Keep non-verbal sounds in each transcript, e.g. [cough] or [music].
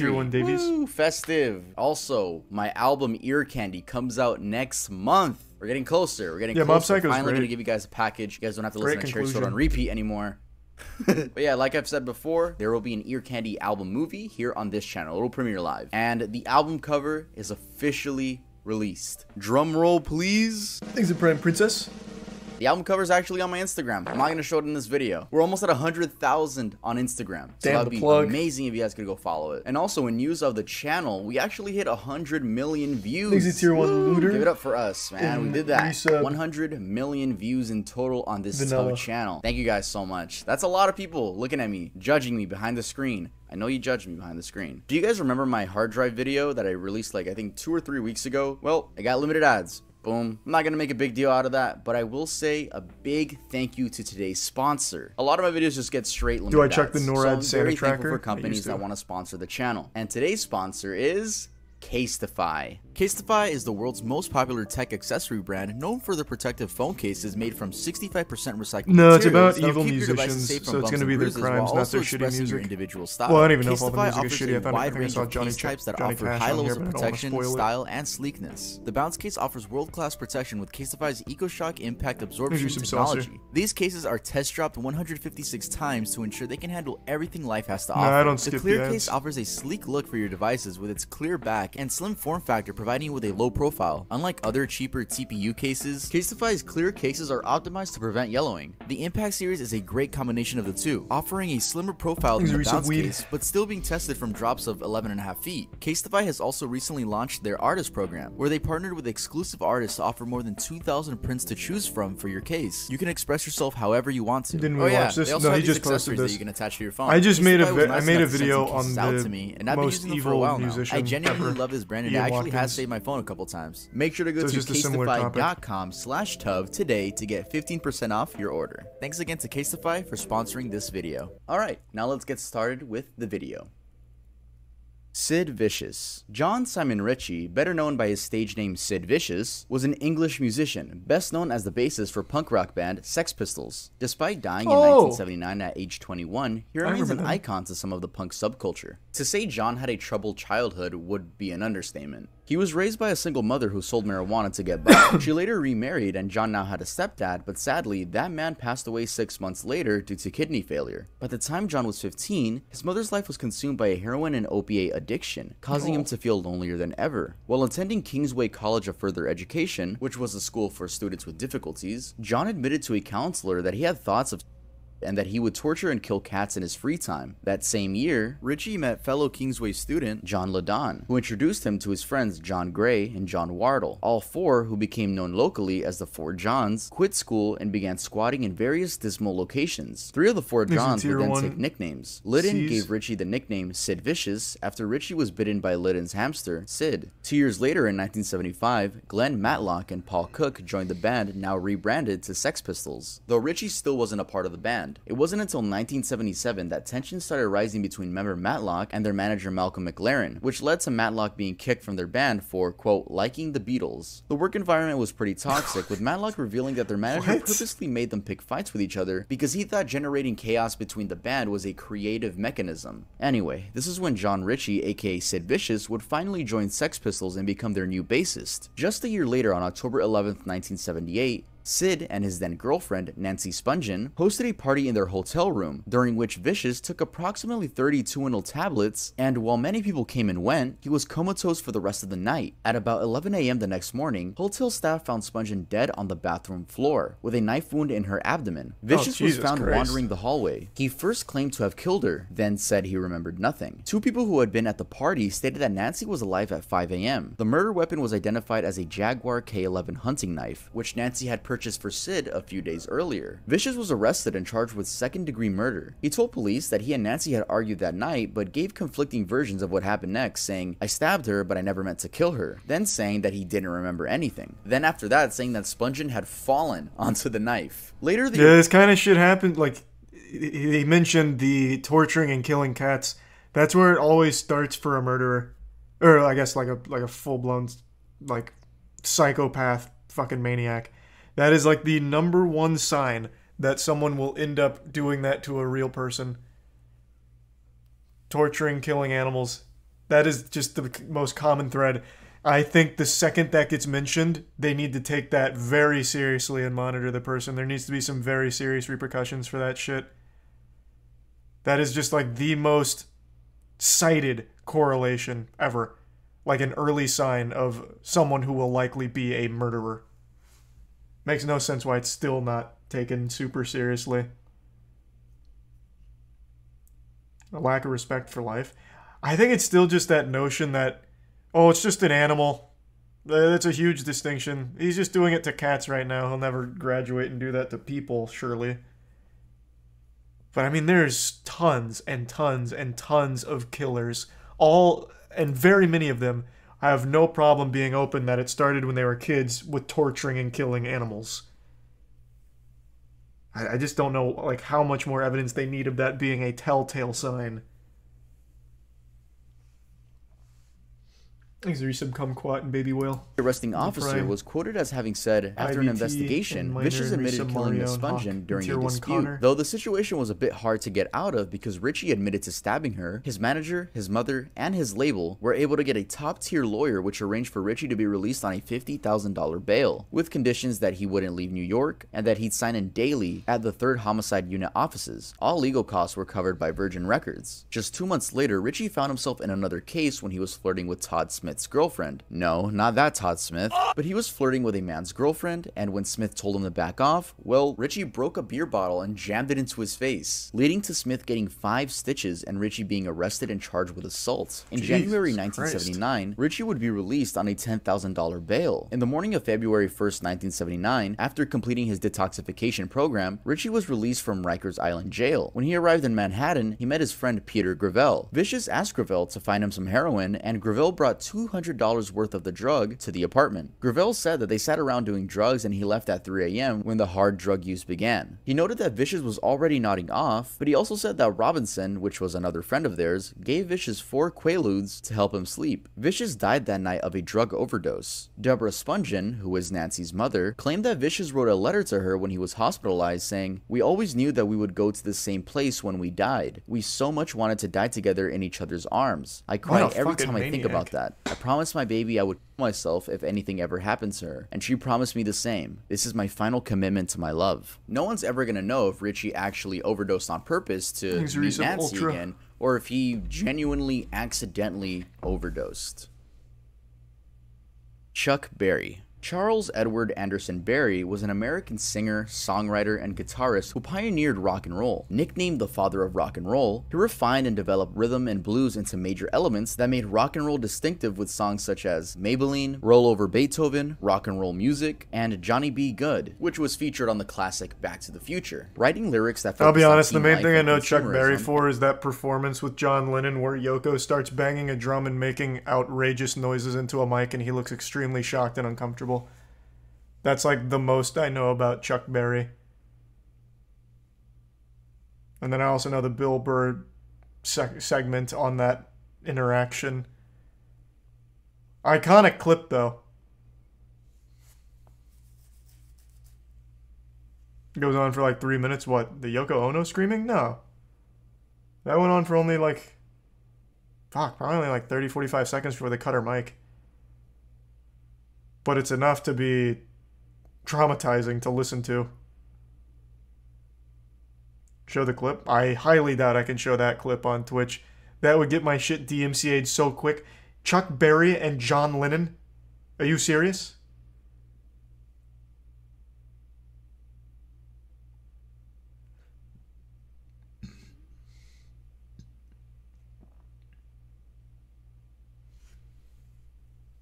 Tier one Davies. Woo, festive. Also, my album Ear Candy comes out next month. We're getting closer. We're getting Yeah, Mob closer. Psycho's Finally, gonna give you guys a package. You guys don't have to Great listen to Cherry Soda on repeat anymore. [laughs] but yeah, like I've said before, there will be an Ear Candy album movie here on this channel. It'll premiere live, and the album cover is officially released. Drum roll, please. Thanks, Prime Princess. The album cover is actually on my Instagram. I'm not gonna show it in this video. We're almost at 100,000 on Instagram. So Damn, that'd be plug. amazing if you guys could go follow it. And also, in news of the channel, we actually hit 100 million views. To Tier 1 Looter. Give it up for us, man. we did that. resub. 100 million views in total on this channel. Thank you guys so much. That's a lot of people looking at me, judging me behind the screen. I know you judge me behind the screen. Do you guys remember my hard drive video that I released like I think two or three weeks ago? Well, I got limited ads. Boom. I'm not gonna make a big deal out of that, but I will say a big thank you to today's sponsor. A lot of my videos just get straight limited I check the NORAD so I'm Santa very tracker? thankful for companies that want to sponsor the channel. And today's sponsor is Casetify. Casetify is the world's most popular tech accessory brand known for their protective phone cases made from 65% recycled No, it's about evil keep your devices musicians, so it's gonna be their crimes, not their shitty music. individual style. Well, I don't even know if all the music is shitty. I a thought- I wide think I range saw of Johnny Ch- types that Johnny offer Cash high levels here, of I don't wanna protection, style, and sleekness. The bounce case offers world-class protection with Casetify's EcoShock impact absorption technology. These cases are test dropped 156 times to ensure they can handle everything life has to offer. No. I don't the skip clear the case offers a sleek look for your devices with its clear back and slim form factor providing you with a low profile. Unlike other cheaper TPU cases, Casetify's clear cases are optimized to prevent yellowing. The Impact series is a great combination of the two, offering a slimmer profile than the bounce weed. case, but still being tested from drops of 11.5 feet. Casetify has also recently launched their artist program, where they partnered with exclusive artists to offer more than 2,000 prints to choose from for your case. You can express yourself however you want to. Didn't oh, we yeah, watch this? They also No, have he just posted accessories that this. you can attach to your phone. I just made a vi- I made a enough to send video on out the to me, and I've been most using them for a evil while now. I genuinely love this brand, and it actually has Watkins. saved my phone a couple times. Make sure to go So to just a similar casetify.com slash tuv today to get 15% off your order. Thanks again to Casetify for sponsoring this video. Alright, now let's get started with the video. Sid Vicious. John Simon Ritchie, better known by his stage name Sid Vicious, was an English musician, best known as the bassist for punk rock band Sex Pistols. Despite dying in Oh. 1979 at age 21, he remains an icon to some of the punk subculture. To say John had a troubled childhood would be an understatement. He was raised by a single mother who sold marijuana to get by. [coughs] she later remarried and John now had a stepdad, but sadly, that man passed away six months later due to kidney failure. By the time John was 15, his mother's life was consumed by a heroin and opiate addiction, causing him oh. to feel lonelier than ever. While attending Kingsway College of Further Education, which was a school for students with difficulties, John admitted to a counselor that he had thoughts of and that he would torture and kill cats in his free time. That same year, Ritchie met fellow Kingsway student John Lydon, who introduced him to his friends John Gray and John Wardle. All four, who became known locally as the Four Johns, quit school and began squatting in various dismal locations. Three of the Four Johns would then take nicknames. Lydon Cs. gave Ritchie the nickname Sid Vicious after Ritchie was bitten by Lydon's hamster, Sid. Two years later, in 1975, Glenn Matlock and Paul Cook joined the band, now rebranded to Sex Pistols. Though Ritchie still wasn't a part of the band, it wasn't until 1977 that tensions started rising between member Matlock and their manager Malcolm McLaren, which led to Matlock being kicked from their band for, quote, liking the Beatles. The work environment was pretty toxic, with Matlock revealing that their manager What? purposely made them pick fights with each other because he thought generating chaos between the band was a creative mechanism. Anyway, this is when John Ritchie, aka Sid Vicious, would finally join Sex Pistols and become their new bassist. Just a year later, on October 11th, 1978, Sid and his then girlfriend, Nancy Spungen, hosted a party in their hotel room, during which Vicious took approximately 30 Tuinal tablets, and while many people came and went, he was comatose for the rest of the night. At about 11 a.m. the next morning, hotel staff found Spungen dead on the bathroom floor, with a knife wound in her abdomen. Oh, Vicious was found Christ. wandering the hallway. He first claimed to have killed her, then said he remembered nothing. Two people who had been at the party stated that Nancy was alive at 5 a.m. The murder weapon was identified as a Jaguar K11 hunting knife, which Nancy had purchased for Sid a few days earlier. Vicious was arrested and charged with second degree murder. He told police that he and Nancy had argued that night, but gave conflicting versions of what happened next, saying, I stabbed her, but I never meant to kill her, then saying that he didn't remember anything. Then after that, saying that Spungen had fallen [laughs] onto the knife. Later, the Yeah, this kind of shit happened. Like he he mentioned the torturing and killing cats. That's where it always starts for a murderer, or I guess like a like a full blown like psychopath fucking maniac. That is like the number one sign that someone will end up doing that to a real person. Torturing, killing animals. That is just the most common thread. I think the second that gets mentioned, they need to take that very seriously and monitor the person. There needs to be some very serious repercussions for that shit. That is just like the most cited correlation ever. Like an early sign of someone who will likely be a murderer. Makes no sense why it's still not taken super seriously. A lack of respect for life. I think it's still just that notion that, oh, it's just an animal. That's a huge distinction. He's just doing it to cats right now. He'll never graduate and do that to people, surely. But I mean, there's tons and tons and tons of killers. All, and very many of them I have no problem being open that it started when they were kids with torturing and killing animals. I, I just don't know like how much more evidence they need of that being a telltale sign. Resub Kumquat and Baby Whale. The arresting officer Prime. was quoted as having said, after an investigation, Vicious admitted killing Miss Spungen during a dispute. Connor. Though the situation was a bit hard to get out of because Ritchie admitted to stabbing her, his manager, his mother, and his label were able to get a top-tier lawyer which arranged for Ritchie to be released on a $50,000 bail, with conditions that he wouldn't leave New York and that he'd sign in daily at the 3rd Homicide Unit offices. All legal costs were covered by Virgin Records. Just two months later, Ritchie found himself in another case when he was flirting with Todd Smith's girlfriend. No, not that Todd Smith, but he was flirting with a man's girlfriend, and when Smith told him to back off, well, Ritchie broke a beer bottle and jammed it into his face, leading to Smith getting five stitches and Ritchie being arrested and charged with assault. In Jesus January Christ. 1979, Ritchie would be released on a $10,000 bail. In the morning of February 1st, 1979, after completing his detoxification program, Ritchie was released from Rikers Island Jail. When he arrived in Manhattan, he met his friend Peter Gravel. Vicious asked Gravel to find him some heroin, and Gravel brought $200 worth of the drug to the apartment. Gravel said that they sat around doing drugs and he left at 3 a.m. when the hard drug use began. He noted that Vicious was already nodding off, but he also said that Robinson, which was another friend of theirs, gave Vicious four Quaaludes to help him sleep. Vicious died that night of a drug overdose. Deborah Spungen, who is Nancy's mother, claimed that Vicious wrote a letter to her when he was hospitalized saying, We always knew that we would go to the same place when we died. We so much wanted to die together in each other's arms. I cry every time I think about that. I promised my baby I would kill myself if anything ever happened to her, and she promised me the same. This is my final commitment to my love. No one's ever gonna know if Ritchie actually overdosed on purpose to Thanks, meet Nancy Ultra. again, or if he genuinely accidentally overdosed. Chuck Berry. Charles Edward Anderson Berry was an American singer, songwriter, and guitarist who pioneered rock and roll. Nicknamed the father of rock and roll, he refined and developed rhythm and blues into major elements that made rock and roll distinctive with songs such as Maybelline, Roll Over Beethoven, Rock and Roll Music, and Johnny B. Goode, which was featured on the classic Back to the Future. Writing lyrics that I'll be honest, the main thing I know Chuck Berry for is that performance with John Lennon where Yoko starts banging a drum and making outrageous noises into a mic and he looks extremely shocked and uncomfortable. That's like the most I know about Chuck Berry. And then I also know the Bill Burr seg- segment on that interaction. Iconic clip though. Goes on for like three minutes. What? The Yoko Ono screaming? No. That went on for only like. Fuck, probably only like 30, 45 seconds before they cut her mic. But it's enough to be traumatizing to listen to. Show the clip? I highly doubt I can show that clip on Twitch. That would get my shit DMCA'd so quick. Chuck Berry and John Lennon? Are you serious?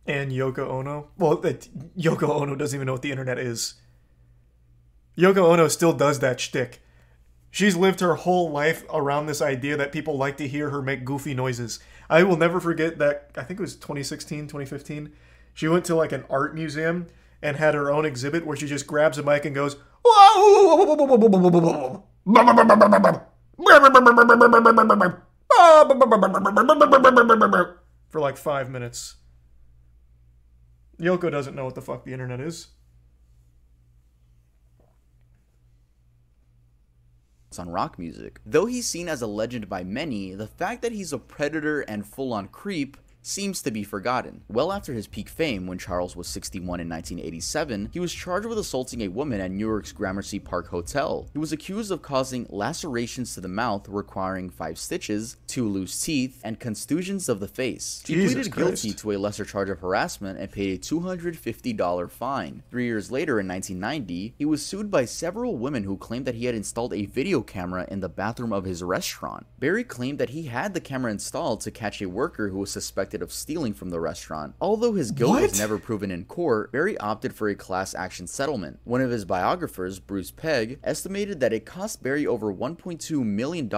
And Yoko Ono. Well, Yoko Ono doesn't even know what the internet is. Yoko Ono still does that shtick. She's lived her whole life around this idea that people like to hear her make goofy noises. I will never forget that, I think it was 2016, 2015. She went to like an art museum and had her own exhibit where she just grabs a mic and goes, [laughs] for like five minutes. Yoko doesn't know what the fuck the internet is. It's on rock music. Though he's seen as a legend by many, the fact that he's a predator and full-on creep seems to be forgotten. Well after his peak fame, when Charles was 61 in 1987, he was charged with assaulting a woman at New York's Gramercy Park Hotel. He was accused of causing lacerations to the mouth requiring five stitches, two loose teeth, and contusions of the face. He Jesus pleaded Christ. guilty to a lesser charge of harassment and paid a $250 fine. Three years later, in 1990, he was sued by several women who claimed that he had installed a video camera in the bathroom of his restaurant. Berry claimed that he had the camera installed to catch a worker who was suspected of stealing from the restaurant. Although his guilt What? was never proven in court, Berry opted for a class action settlement. One of his biographers, Bruce Pegg, estimated that it cost Berry over $1.2 million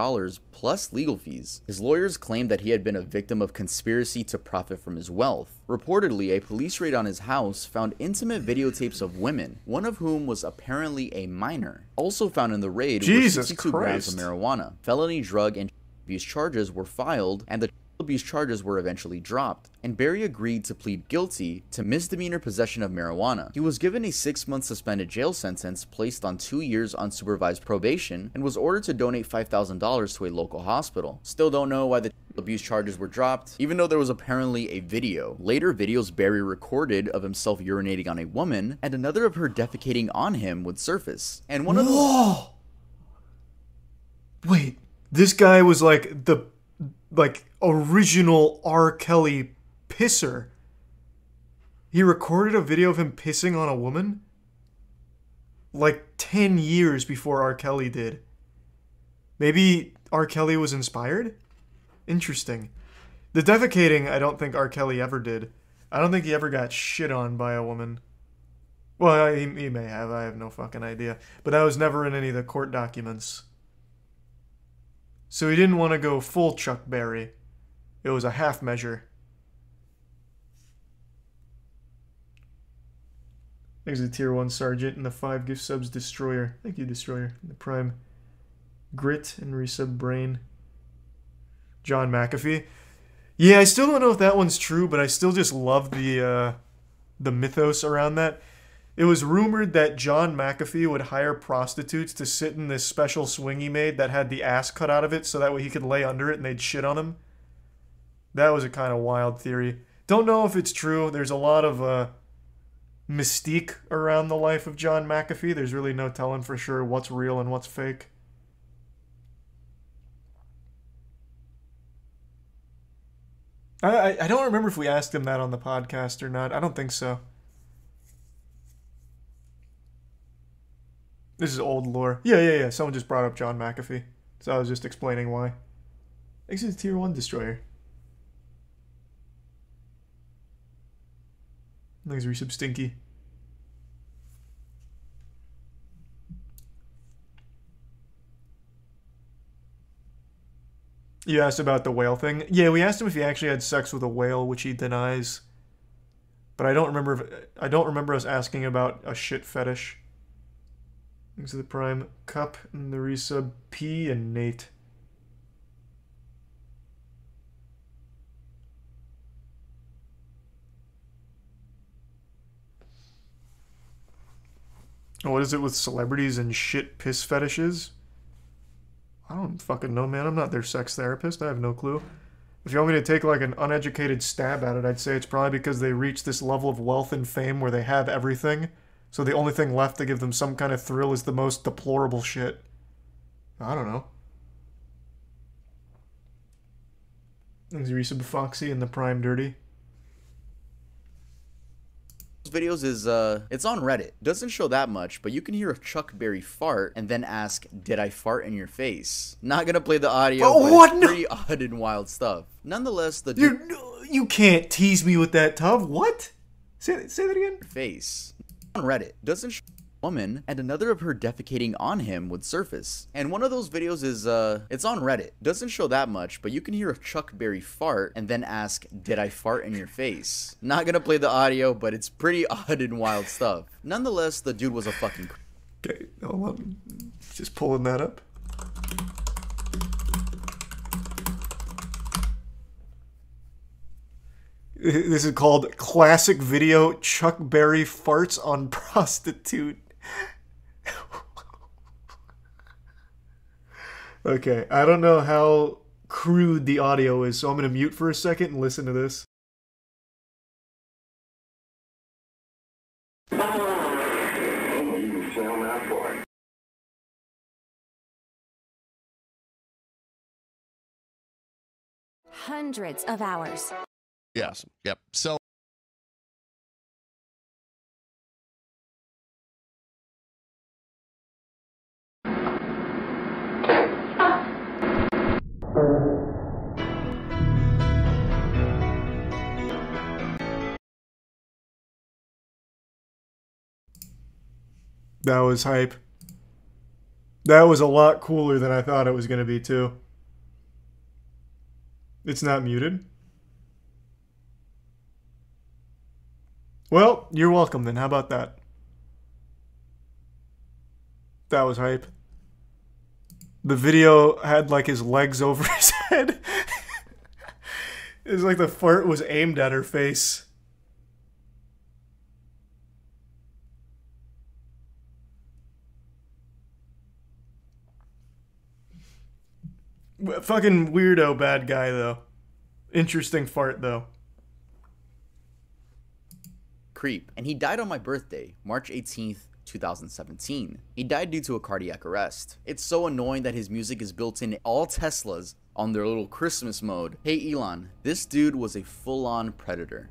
plus legal fees. His lawyers claimed that he had been a victim of conspiracy to profit from his wealth. Reportedly, a police raid on his house found intimate videotapes of women, one of whom was apparently a minor. Also found in the raid Jesus were 62 grams of marijuana. Felony drug and abuse charges were filed, and the abuse charges were eventually dropped, and Berry agreed to plead guilty to misdemeanor possession of marijuana. He was given a six month suspended jail sentence, placed on two years unsupervised probation, and was ordered to donate $5,000 to a local hospital. Still don't know why the abuse charges were dropped, even though there was apparently a video. Later videos Berry recorded of himself urinating on a woman, and another of her defecating on him would surface. And one of the Whoa! Wait, this guy was like the like original R. Kelly pisser. He recorded a video of him pissing on a woman like 10 years before R. Kelly did. Maybe R. Kelly was inspired? Interesting. The defecating, I don't think R. Kelly ever did. I don't think he ever got shit on by a woman. Well, he, he may have. I have no fucking idea. But that was never in any of the court documents. So he didn't want to go full Chuck Berry. It was a half measure. There's a tier 1 sergeant and the 5 gift subs destroyer. Thank you, destroyer. The prime grit and resub brain. John McAfee. Yeah, I still don't know if that one's true, but I still just love the uh, the mythos around that. It was rumored that John McAfee would hire prostitutes to sit in this special swing he made that had the ass cut out of it so that way he could lay under it and they'd shit on him. That was a kind of wild theory. Don't know if it's true. There's a lot of uh, mystique around the life of John McAfee. There's really no telling for sure what's real and what's fake. I, I, I don't remember if we asked him that on the podcast or not. I don't think so. This is old lore. Yeah, yeah, yeah. Someone just brought up John McAfee. So I was just explaining why. Exit tier 1 destroyer. Thanks, Resub Stinky. You asked about the whale thing. Yeah, we asked him if he actually had sex with a whale, which he denies. But I don't remember. If, I don't remember us asking about a shit fetish. Thanks to the Prime Cup and the resub P and Nate. Oh, what is it with celebrities and shit piss fetishes? I don't fucking know, man. I'm not their sex therapist. I have no clue. If you want me to take like an uneducated stab at it, I'd say it's probably because they reach this level of wealth and fame where they have everything. So the only thing left to give them some kind of thrill is the most deplorable shit. I don't know. Resub Foxy and the Prime Dirty. videos is uh it's on Reddit. Doesn't show that much, but you can hear a Chuck Berry fart and then ask, "Did I fart in your face?" Not gonna play the audio. Oh, but what? No. pretty odd and wild stuff. Nonetheless, the You you can't tease me with that, Tuv. What? Say say that again. face on Reddit doesn't woman and another of her defecating on him would surface. And one of those videos is uh it's on Reddit. Doesn't show that much, but you can hear a Chuck Berry fart and then ask, "Did I fart in your face?" Not gonna play the audio, but it's pretty [laughs] odd and wild stuff. Nonetheless, the dude was a fucking Okay, hold on. Just pulling that up. This is called Classic Video Chuck Berry Farts on Prostitute. Okay, I don't know how crude the audio is, so I'm gonna mute for a second and listen to this. Hundreds of hours. Yes. Yep. So That was hype. That was a lot cooler than I thought it was gonna be too. It's not muted. Well, you're welcome then. How about that? That was hype. The video had like his legs [laughs] over his head. it was like the fart was aimed at her face. Fucking weirdo bad guy though. Interesting fart though. Creep, and he died on my birthday, March 18th, 2017. He died due to a cardiac arrest. It's so annoying that his music is built in all Teslas on their little Christmas mode. Hey Elon, this dude was a full-on predator.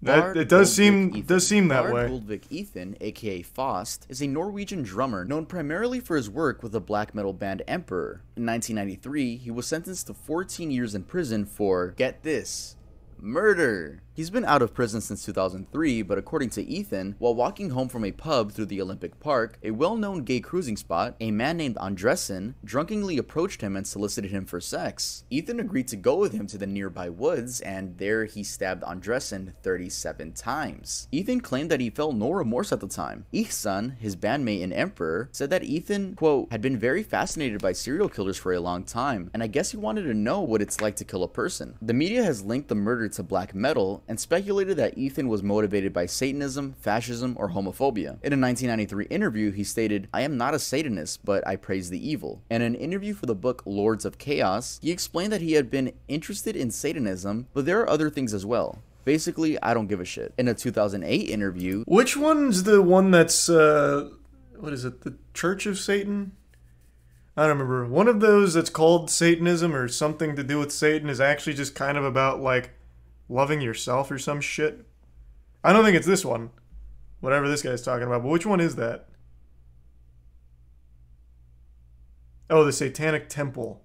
That it does Goldvik seem Ethan. does seem that Bard way. Goldvik Ethan, aka Faust, is a Norwegian drummer known primarily for his work with the black metal band Emperor. In 1993, he was sentenced to 14 years in prison for, get this, murder. He's been out of prison since 2003, but according to Ethan, while walking home from a pub through the Olympic Park, a well-known gay cruising spot, a man named Andressen drunkenly approached him and solicited him for sex. Ethan agreed to go with him to the nearby woods, and there he stabbed Andressen 37 times. Ethan claimed that he felt no remorse at the time. Ihsahn, his bandmate in Emperor, said that Ethan, quote, had been very fascinated by serial killers for a long time, and I guess he wanted to know what it's like to kill a person. The media has linked the murder to black metal and speculated that Ethan was motivated by Satanism, fascism, or homophobia. In a 1993 interview, he stated, I am not a Satanist, but I praise the evil. In an interview for the book Lords of Chaos, he explained that he had been interested in Satanism, but there are other things as well. Basically, I don't give a shit. In a 2008 interview, Which one's the one that's uh what is it? The Church of Satan? I don't remember. One of those that's called Satanism or something to do with Satan is actually just kind of about like loving yourself or some shit. I don't think it's this one. Whatever this guy's talking about, but which one is that? Oh, the Satanic Temple.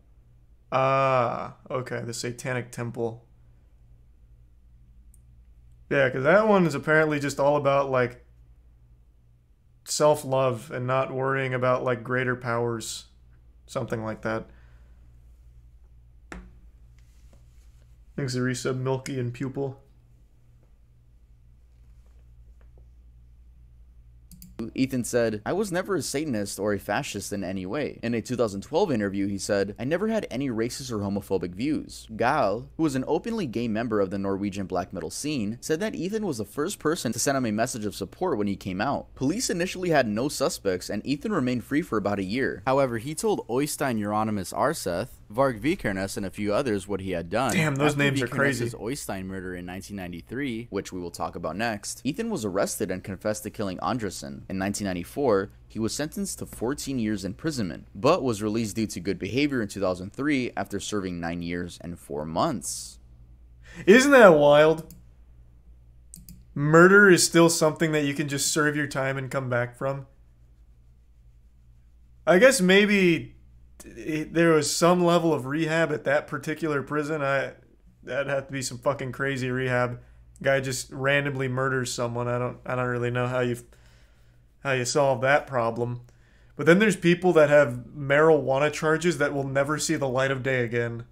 Ah, okay, the Satanic Temple. Yeah, because that one is apparently just all about like self love and not worrying about like greater powers. Something like that. Thanks resub Milky and Pupil. Ethan said, I was never a Satanist or a fascist in any way. In a 2012 interview, he said, I never had any racist or homophobic views. Gaahl, who was an openly gay member of the Norwegian black metal scene, said that Ethan was the first person to send him a message of support when he came out. Police initially had no suspects, and Ethan remained free for about a year. However, he told Oystein Euronymous Aarseth, Varg Vikernes, and a few others what he had done. Damn, those After names are crazy. Vikernes' Oystein murder in 1993, which we will talk about next, Ethan was arrested and confessed to killing Andresen. In 1994, he was sentenced to 14 years imprisonment, but was released due to good behavior in 2003 after serving 9 years and 4 months. Isn't that wild? Murder is still something that you can just serve your time and come back from. I guess maybe it, there was some level of rehab at that particular prison. I that'd have to be some fucking crazy rehab. Guy just randomly murders someone. I don't I don't really know how you how you solve that problem. But then there's people that have marijuana charges that will never see the light of day again.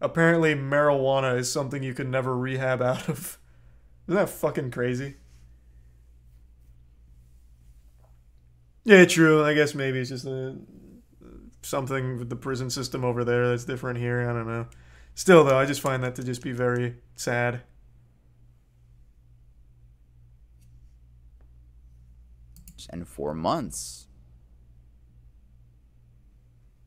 Apparently, marijuana is something you can never rehab out of. [laughs] Isn't that fucking crazy? Yeah, true. I guess maybe it's just a, something with the prison system over there that's different here. I don't know. Still, though, I just find that to just be very sad. And 4 months.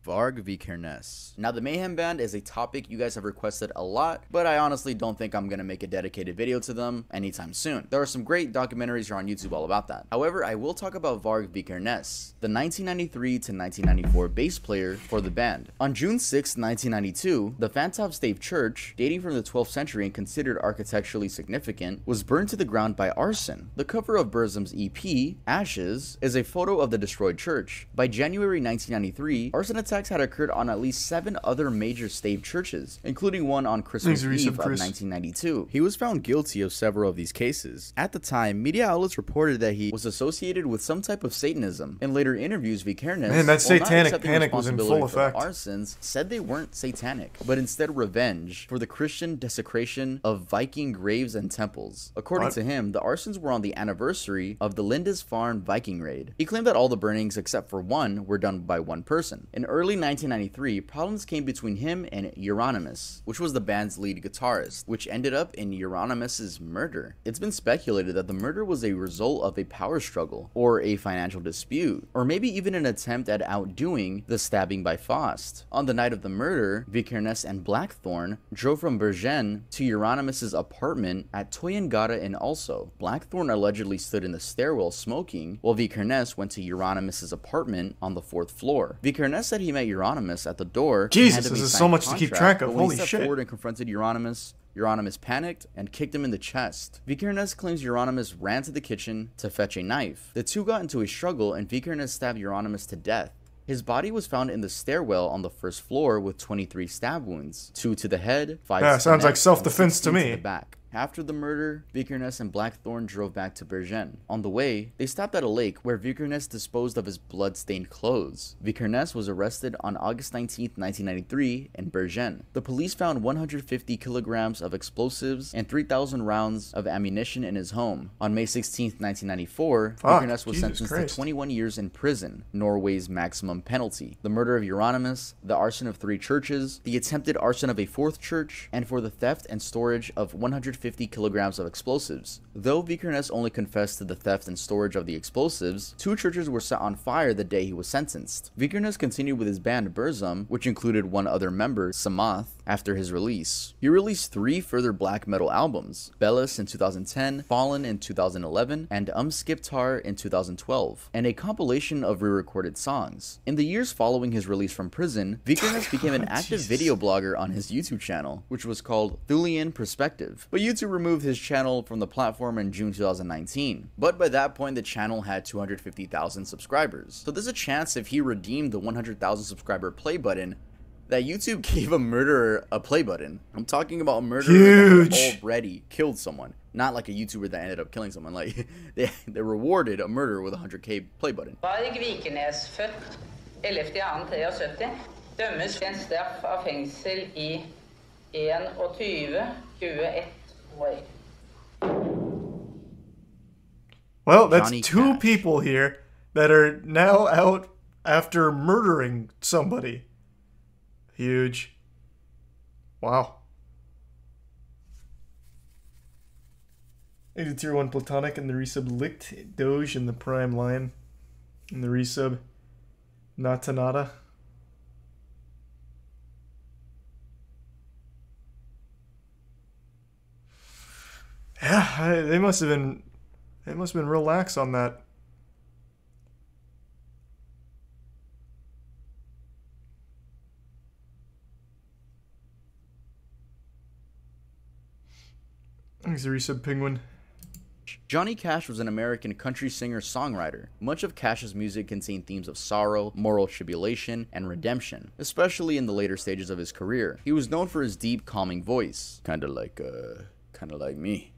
Varg Vikernes. Now, the Mayhem Band is a topic you guys have requested a lot, but I honestly don't think I'm gonna make a dedicated video to them anytime soon. There are some great documentaries here on YouTube all about that. However, I will talk about Varg Vikernes, the 1993 to 1994 bass player for the band. On June 6, 1992, the Fantoft Stave Church, dating from the 12th century and considered architecturally significant, was burned to the ground by arson. The cover of Burzum's EP, Ashes, is a photo of the destroyed church. By January 1993, arson attacks had occurred on at least seven other major stave churches, including one on Christmas Eve of Chris. 1992. He was found guilty of several of these cases. At the time, media outlets reported that he was associated with some type of Satanism. In later interviews, Vikernes, Man, that satanic panic was in full effect. arsons, said they weren't satanic, but instead revenge for the Christian desecration of Viking graves and temples. According What? to him, the arsons were on the anniversary of the Lindisfarne Viking raid. He claimed that all the burnings except for one were done by one person. In early 1993, problems came between him and Euronymous, which was the band's lead guitarist, which ended up in Euronymous' murder. It's been speculated that the murder was a result of a power struggle, or a financial dispute, or maybe even an attempt at outdoing the stabbing by Faust. On the night of the murder, Vikernes and Blackthorn drove from Bergen to Euronymous' apartment at Toyengata in Also. Blackthorn allegedly stood in the stairwell smoking, while Vikernes went to Euronymous' apartment on the fourth floor. Vikernes said he met Euronymous at the door. Jesus, this is so much to keep track of. but when he Holy stepped shit. forward and confronted Euronymous, Euronymous panicked and kicked him in the chest. Vikernes claims Euronymous ran to the kitchen to fetch a knife. The two got into a struggle and Vikernes stabbed Euronymous to death. His body was found in the stairwell on the first floor with 23 stab wounds, two to the head, five Yeah, to the sounds like self-defense to 16 me. the back. After the murder, Vikernes and Blackthorn drove back to Bergen. On the way, they stopped at a lake where Vikernes disposed of his blood-stained clothes. Vikernes was arrested on August 19, 1993 in Bergen. The police found 150 kilograms of explosives and 3,000 rounds of ammunition in his home. On May 16, 1994, Fuck, Vikernes was Jesus sentenced Christ. to 21 years in prison, Norway's maximum penalty. The murder of Euronymous, the arson of three churches, the attempted arson of a fourth church, and for the theft and storage of 150 kilograms of explosives. Though Vikernes only confessed to the theft and storage of the explosives, two churches were set on fire the day he was sentenced. Vikernes continued with his band Burzum, which included one other member, Samoth, after his release. He released three further black metal albums, Belus in 2010, Fallen in 2011, and Umskiptar in 2012, and a compilation of re-recorded songs. In the years following his release from prison, Vikernes [laughs] became an oh, active Jesus. video blogger on his YouTube channel, which was called Thulean Perspective. But YouTube removed his channel from the platform in June 2019. But by that point, the channel had 250,000 subscribers. So there's a chance if he redeemed the 100,000 subscriber play button that YouTube [laughs] gave a murderer a play button. I'm talking about a murderer that Huge. had already killed someone, not like a YouTuber that ended up killing someone. Like [laughs] they, they rewarded a murderer with a 100k play button. Varg Vikernes, født 11.2.73, dømmes til en straff av fengsel i 21, 21 år. Well, that's Johnny two Cash. people here that are now out after murdering somebody. Huge. Wow. Eighty tier one platonic and the resub licked Doge in the prime line. And the resub Natanada. Yeah, I, they must have been they must have been real lax on that. Thanks, penguin. Johnny Cash was an American country singer songwriter. Much of Cash's music contained themes of sorrow, moral tribulation, and redemption, especially in the later stages of his career. He was known for his deep, calming voice, kinda like, uh, kinda like me.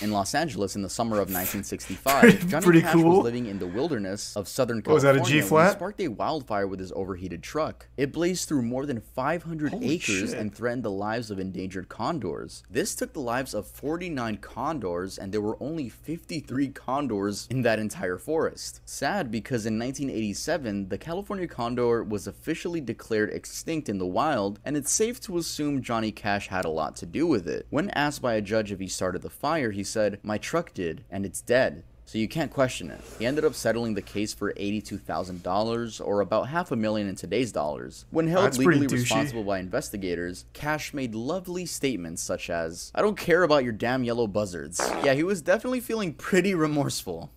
In Los Angeles in the summer of 1965, [laughs] Pretty- Johnny pretty Cash cool. was living in the wilderness of Southern Oh, was that a California G flat? when he sparked a wildfire with his overheated truck. It blazed through more than 500 Holy acres shit. and threatened the lives of endangered condors. This took the lives of 49 condors, and there were only 53 condors in that entire forest. Sad because in 1987, the California condor was officially declared extinct in the wild, and it's safe to assume Johnny Cash had a lot to do with it. When asked by a judge if he started the fire, he said, My truck did, and it's dead. so you can't question it. He ended up settling the case for $82,000, or about half a million in today's dollars. When held That's legally responsible by investigators, Cash made lovely statements such as, I don't care about your damn yellow buzzards. Yeah, he was definitely feeling pretty remorseful.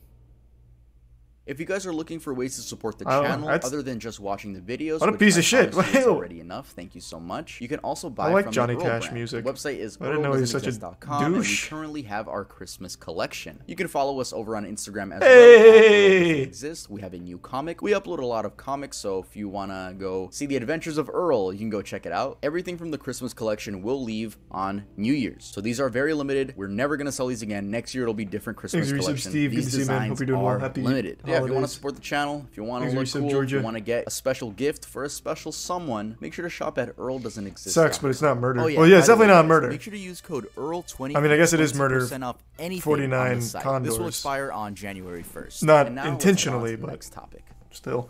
If you guys are looking for ways to support the channel that's- other than just watching the videos, What a piece I of shit. promise you is Wow. already enough. Thank you so much. You can also buy like from Johnny Cash brand. music. The website is I didn't know he was such a and we currently have our Christmas collection. You can follow us over on Instagram as Hey! well. Exist. We have a new comic. We upload a lot of comics, so if you wanna go see the Adventures of Earl, you can go check it out. Everything from the Christmas collection will leave on New Year's, so these are very limited. We're never gonna sell these again. Next year it'll be different Christmas Thanks, Resub collection. Steve. Good These to see you, man. Hope you're doing well. Happy limited. Yeah, if you want to support the channel, if you want to look cool, if you want to get a special gift for a special someone, make sure to shop at Earl Doesn't Exist. Sucks, but it's not murder. Oh, yeah, well, yeah, it's definitely way, not murder. Make sure to use code EARL20. I mean, I guess it is murder, 20% off anything 49 on. This will expire on January 1st. Not And now let's move on intentionally, but- next topic. Still.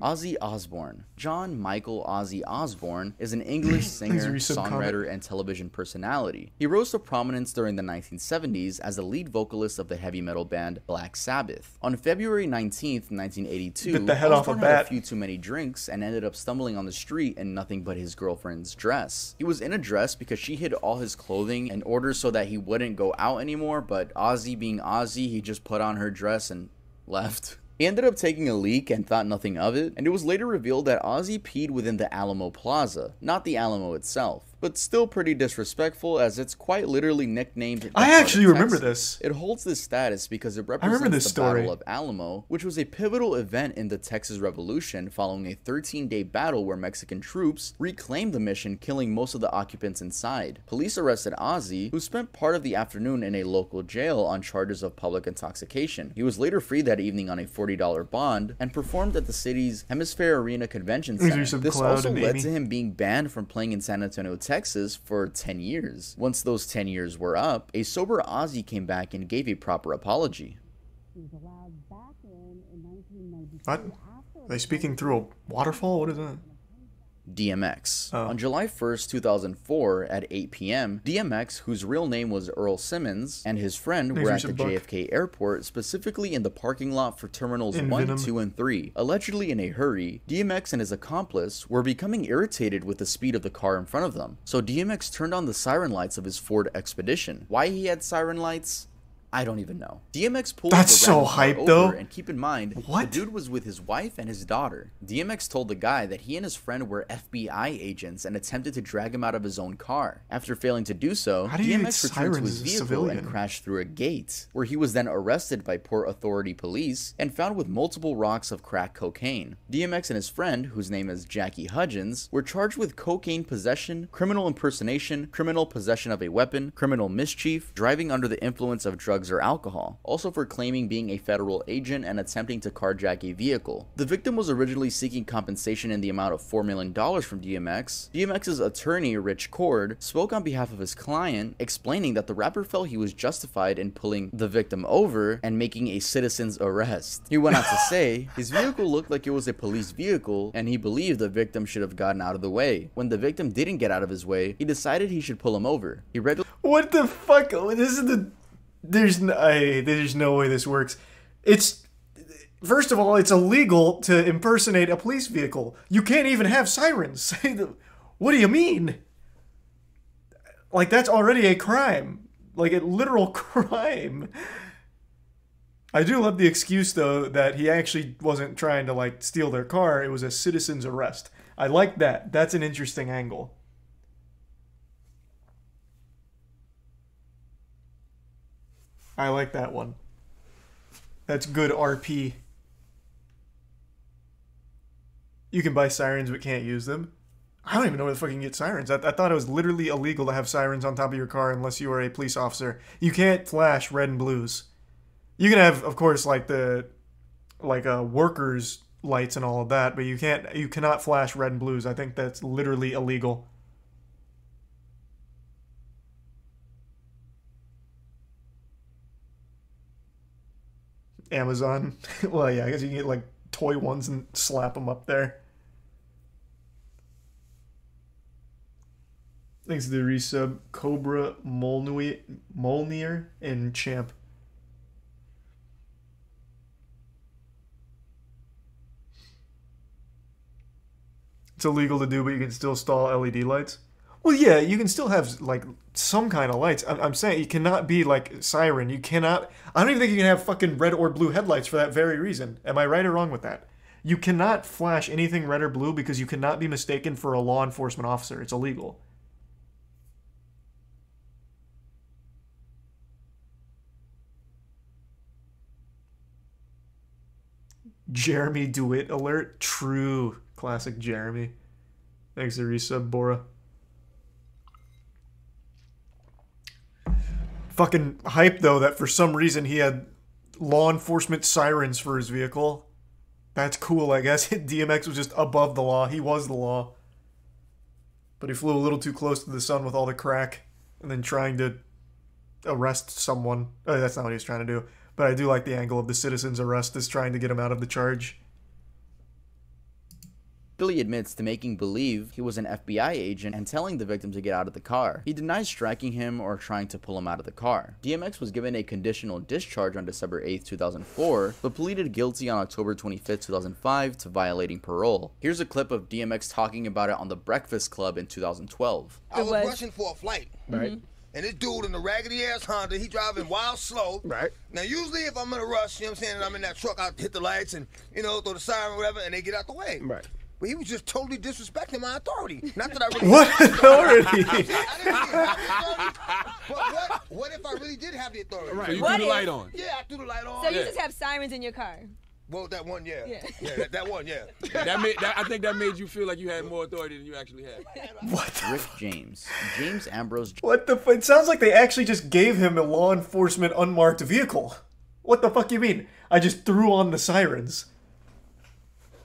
Ozzy Osbourne. John Michael Ozzy Osbourne is an English [clears throat] singer, comment. songwriter, and television personality. He rose to prominence during the 1970s as the lead vocalist of the heavy metal band Black Sabbath. On February 19th, 1982, Bit the head a Osbourne had a few too many drinks and ended up stumbling on the street in nothing but his girlfriend's dress. He was in a dress because she hid all his clothing in order so that he wouldn't go out anymore, but Ozzy being Ozzy, he just put on her dress and left. [laughs] He ended up taking a leak and thought nothing of it, and it was later revealed that Ozzy peed within the Alamo Plaza, not the Alamo itself. But still pretty disrespectful as it's quite literally nicknamed. I actually remember this. It holds this status because it represents the story. Battle of Alamo, which was a pivotal event in the Texas Revolution following a 13-day battle where Mexican troops reclaimed the mission, killing most of the occupants inside. Police arrested Ozzy, who spent part of the afternoon in a local jail on charges of public intoxication. He was later freed that evening on a $40 bond and performed at the city's HemisFair Arena Convention Center. This also led to him being banned from playing in San Antonio, Texas for 10 years. Once those 10 years were up, a sober Ozzy came back and gave a proper apology. What? Are they speaking through a waterfall? What is that? DMX. Oh. On July 1st, 2004, at 8 p.m., DMX, whose real name was Earl Simmons, and his friend were at the Buck. JFK airport, specifically in the parking lot for terminals In 1, Venom. 2, and 3. Allegedly in a hurry, DMX and his accomplice were becoming irritated with the speed of the car in front of them. So DMX turned on the siren lights of his Ford Expedition. Why he had siren lights? I don't even know. DMX pulled That's the so random hype, over, though. And keep in mind, What? the dude was with his wife and his daughter. DMX told the guy that he and his friend were FBI agents and attempted to drag him out of his own car. After failing to do so, How do DMX get returned to his vehicle civilian? and crashed through a gate, where he was then arrested by Port Authority police and found with multiple rocks of crack cocaine. DMX and his friend, whose name is Jackie Hudgens, were charged with cocaine possession, criminal impersonation, criminal possession of a weapon, criminal mischief, driving under the influence of drugs or alcohol, also for claiming being a federal agent and attempting to carjack a vehicle. The victim was originally seeking compensation in the amount of $4 million from DMX. DMX's attorney, Rich Cord, spoke on behalf of his client, explaining that the rapper felt he was justified in pulling the victim over and making a citizen's arrest. He went on to [laughs] say, his vehicle looked like it was a police vehicle, and he believed the victim should have gotten out of the way. When the victim didn't get out of his way, he decided he should pull him over. He regularly What the fuck? Oh, This is the. There's no. I, there's no way this works. It's. First of all, it's illegal to impersonate a police vehicle. You can't even have sirens. [laughs] what do you mean? Like that's already a crime. Like a literal [laughs] crime. I do love the excuse though that he actually wasn't trying to like steal their car. It was a citizen's arrest. I like that. That's an interesting angle. I like that one. That's good RP. You can buy sirens but can't use them. I don't even know where the fuck you can get sirens. I, I thought it was literally illegal to have sirens on top of your car unless you are a police officer. You can't flash red and blues. You can have, of course, like the like uh, workers lights and all of that, but you can't you cannot flash red and blues. I think that's literally illegal. Amazon. [laughs] well, yeah, I guess you can get like toy ones and slap them up there. Thanks to the resub, Cobra, Molnui, Molnir, and Champ. It's illegal to do, but you can still stall LED lights. Well, yeah, you can still have like some kind of lights. I'm, I'm saying you cannot be like siren. You cannot. I don't even think you can have fucking red or blue headlights for that very reason. Am I right or wrong with that? You cannot flash anything red or blue because you cannot be mistaken for a law enforcement officer. It's illegal. Jeremy DeWitt alert. True. Classic Jeremy. Thanks to resub Bora. Fucking hype though that for some reason he had law enforcement sirens for his vehicle. That's cool, I guess. [laughs] DMX was just above the law. He was the law. But he flew a little too close to the sun with all the crack and then trying to arrest someone. Oh, that's not what he was trying to do. But I do like the angle of the citizen's arrest is trying to get him out of the charge. Billy admits to making believe he was an FBI agent and telling the victim to get out of the car. He denies striking him or trying to pull him out of the car. DMX was given a conditional discharge on December 8, 2004, but pleaded guilty on October 25, 2005 to violating parole. Here's a clip of DMX talking about it on The Breakfast Club in 2012. I was, was. rushing for a flight. Right. Mm-hmm. And this dude in the raggedy ass Honda, he driving wild slow. Right. Now, usually if I'm in a rush, you know what I'm saying, and I'm in that truck, I hit the lights and, you know, throw the siren or whatever, and they get out the way. Right. But he was just totally disrespecting my authority. Not that I really What authority? [laughs] I didn't really have the authority. But what, what if I really did have the authority? Right. So you What threw the if- light on. Yeah, I threw the light on. So you Yeah. just have sirens in your car. well, that one, yeah. Yeah. Yeah, that, that one, yeah. That made that, I think that made you feel like you had more authority than you actually had. what the Rick James. James Ambrose What the? F- it sounds like they actually just gave him a law enforcement unmarked vehicle. What the fuck you mean? I just threw on the sirens.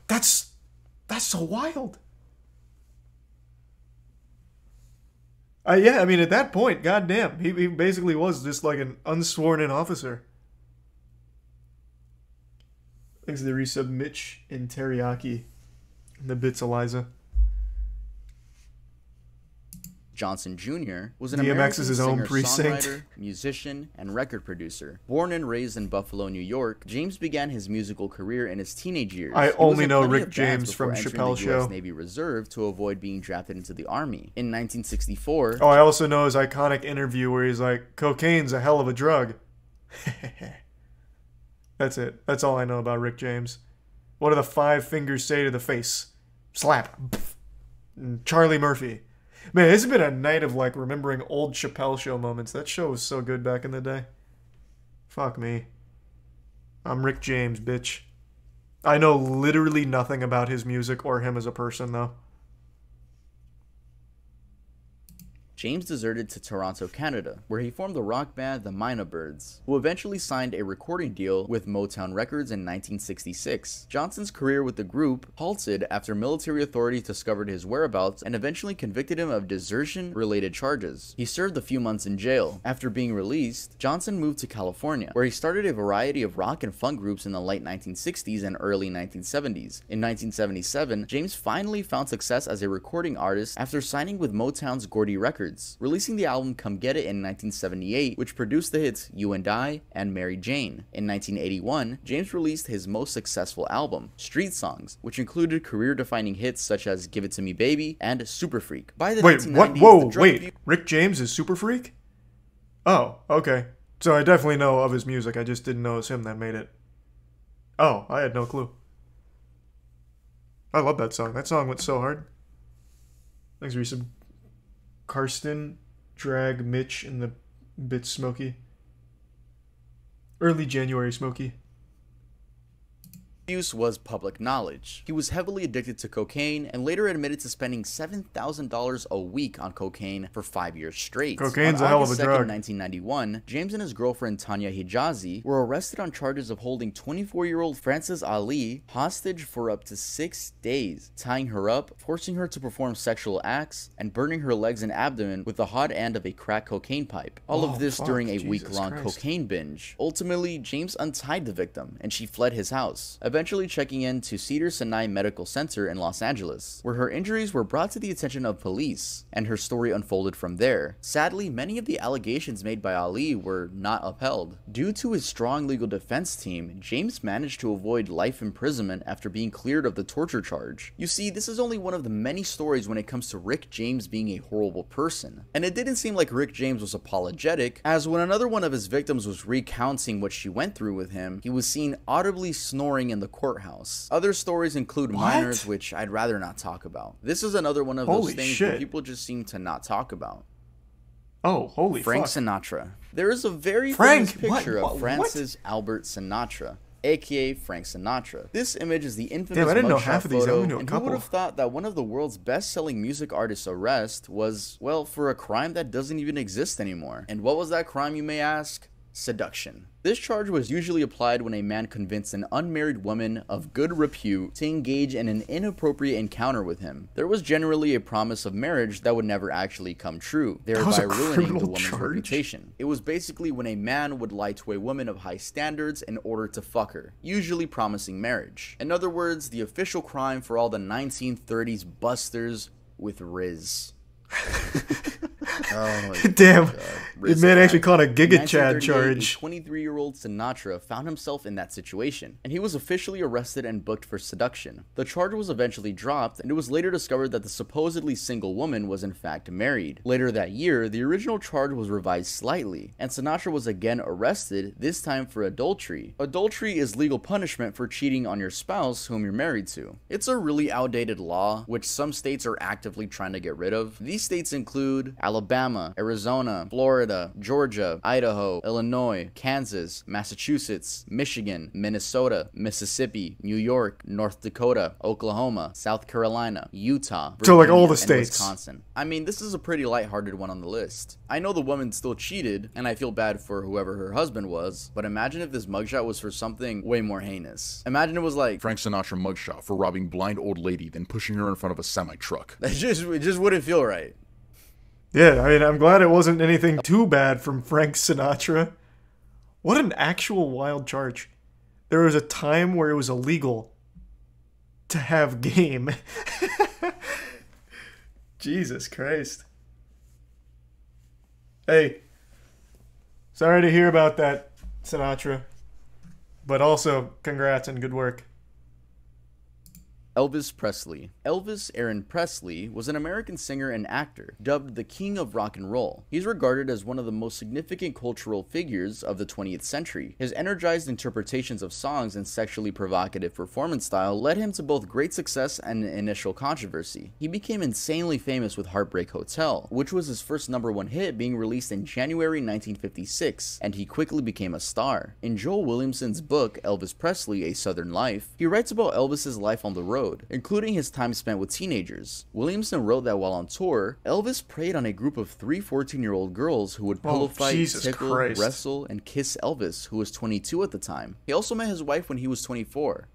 That's that's so wild. Uh, yeah, I mean, at that point, goddamn, he, he basically was just like an unsworn in officer. Thanks to the resub Mitch and Teriyaki. And the bits Eliza. Johnson Jr. was an DMX American is his own singer, precinct. songwriter, musician, and record producer. Born and raised in Buffalo, New York, James began his musical career in his teenage years. I He only know Rick James from Chappelle the US Show. Navy Reserve to avoid being drafted into the Army. In 1964, Oh, I also know his iconic interview where he's like, "Cocaine's a hell of a drug." [laughs] That's it. That's all I know about Rick James. What do the five fingers say to the face? Slap. [laughs] Charlie Murphy. Man, has been a night of like remembering old Chappelle show moments. That show was so good back in the day. Fuck me. I'm Rick James, bitch. I know literally nothing about his music or him as a person, though. James deserted to Toronto, Canada, where he formed the rock band the Mynah Birds, who eventually signed a recording deal with Motown Records in 1966. Johnson's career with the group halted after military authorities discovered his whereabouts and eventually convicted him of desertion-related charges. He served a few months in jail. After being released, Johnson moved to California, where he started a variety of rock and funk groups in the late 1960s and early 1970s. In 1977, James finally found success as a recording artist after signing with Motown's Gordy Records, releasing the album Come Get It in 1978, which produced the hits You and I and Mary Jane. In 1981, James released his most successful album, Street Songs, which included career-defining hits such as Give It To Me Baby and Super Freak. By the Wait, 1990s, what? Whoa, wait. abu- Rick James is Super Freak? Oh, okay. So I definitely know of his music. I just didn't know it was him that made it. Oh, I had no clue. I love that song. That song went so hard. Thanks, Reese. Karsten, Drag, Mitch, and the Bit Smoky. Early January Smoky. Abuse was public knowledge. He was heavily addicted to cocaine and later admitted to spending $7,000 a week on cocaine for five years straight. Cocaine's on a hell of August a 2nd, drug. 1991, James and his girlfriend Tanya Hijazi were arrested on charges of holding 24-year-old Frances Alley hostage for up to six days, tying her up, forcing her to perform sexual acts, and burning her legs and abdomen with the hot end of a crack cocaine pipe. All Oh, of this fuck, during a week-long cocaine binge. Ultimately, James untied the victim and she fled his house. Eventually, eventually checking in to Cedar Sinai Medical Center in Los Angeles, where her injuries were brought to the attention of police, and her story unfolded from there. Sadly, many of the allegations made by Alley were not upheld. Due to his strong legal defense team, James managed to avoid life imprisonment after being cleared of the torture charge. You see, this is only one of the many stories when it comes to Rick James being a horrible person. And it didn't seem like Rick James was apologetic, as when another one of his victims was recounting what she went through with him, he was seen audibly snoring in the courthouse. Other stories include What? minors, which I'd rather not talk about. This is another one of Holy those things shit. where people just seem to not talk about. Oh, holy Frank fuck. Sinatra. There is a very Frank, famous picture what- of what? Francis Albert Sinatra, aka Frank Sinatra. This image is the infamous Damn, I didn't know half of these. I only knew a and who would have thought that one of the world's best-selling music artists' arrest was, well, for a crime that doesn't even exist anymore. And what was that crime, you may ask? Seduction. This charge was usually applied when a man convinced an unmarried woman of good repute to engage in an inappropriate encounter with him. There was generally a promise of marriage that would never actually come true, thereby ruining the woman's charge? reputation. It was basically when a man would lie to a woman of high standards in order to fuck her, usually promising marriage. In other words, the official crime for all the 1930s busters with Riz. [laughs] [laughs] oh [laughs] Damn. God. The man actually caught a In Giga Chad charge. 23-year-old Sinatra found himself in that situation, and he was officially arrested and booked for seduction. The charge was eventually dropped, and it was later discovered that the supposedly single woman was in fact married. Later that year, the original charge was revised slightly, and Sinatra was again arrested, this time for adultery. Adultery is legal punishment for cheating on your spouse whom you're married to. It's a really outdated law, which some states are actively trying to get rid of. These states include Alabama, Arizona, Florida, Georgia, Idaho, Illinois, Kansas, Massachusetts, Michigan, Minnesota, Mississippi, New York, North Dakota, Oklahoma, South Carolina, Utah, So, like, all the states. Wisconsin. I mean, this is a pretty lighthearted one on the list. I know the woman still cheated, and I feel bad for whoever her husband was, but imagine if this mugshot was for something way more heinous. Imagine it was like, Frank Sinatra mugshot for robbing blind old lady, then pushing her in front of a semi truck. that [laughs] just, it just wouldn't feel right. Yeah, I mean, I'm glad it wasn't anything too bad from Frank Sinatra. What an actual wild charge. There was a time where it was illegal to have game. [laughs] Jesus Christ. Hey, sorry to hear about that, Sinatra. But also, congrats and good work. Elvis Presley. Elvis Aaron Presley was an American singer and actor, dubbed the King of Rock and Roll. He's regarded as one of the most significant cultural figures of the 20th century. His energized interpretations of songs and sexually provocative performance style led him to both great success and initial controversy. He became insanely famous with Heartbreak Hotel, which was his first number one hit being released in January 1956, and he quickly became a star. In Joel Williamson's book, Elvis Presley, A Southern Life, he writes about Elvis's life on the road, including his time spent with teenagers. Williamson wrote that while on tour, Elvis preyed on a group of three 14-year-old girls who would pillow Oh, fight, Jesus tickle, Christ. wrestle, and kiss Elvis, who was 22 at the time. He also met his wife when he was 24.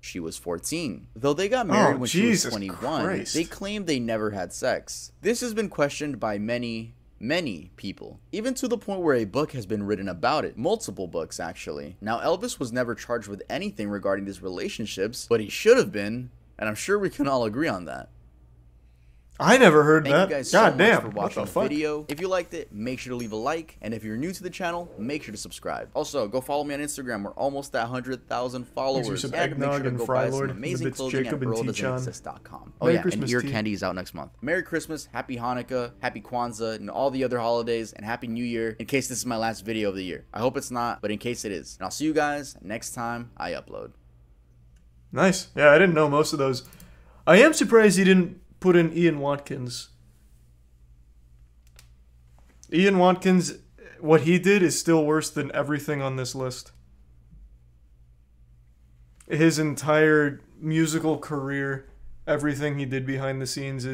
She was 14. Though they got oh, married Oh, when Jesus she was 21, Christ. they claimed they never had sex. This has been questioned by many, many people, even to the point where a book has been written about it. Multiple books, actually. Now, Elvis was never charged with anything regarding these relationships, but he should have been, and I'm sure we can all agree on that. I never heard Thank that. you guys so God much damn. for what watching the the, video. If you liked it, make sure to leave a like. And if you're new to the channel, make sure to subscribe. Also, go follow me on Instagram. We're almost at 100,000 followers. some and make sure to go buy Lord some amazing clothing Jacob at and T-Chan. Oh Merry yeah, Christmas and ear candy is out next month. Merry Christmas, Happy Hanukkah, Happy Kwanzaa, and all the other holidays, and Happy New Year, in case this is my last video of the year. I hope it's not, but in case it is. And I'll see you guys next time I upload. Nice. Yeah, I didn't know most of those. I am surprised you didn't put in Ian Watkins. Ian Watkins, what he did is still worse than everything on this list. His entire musical career, everything he did behind the scenes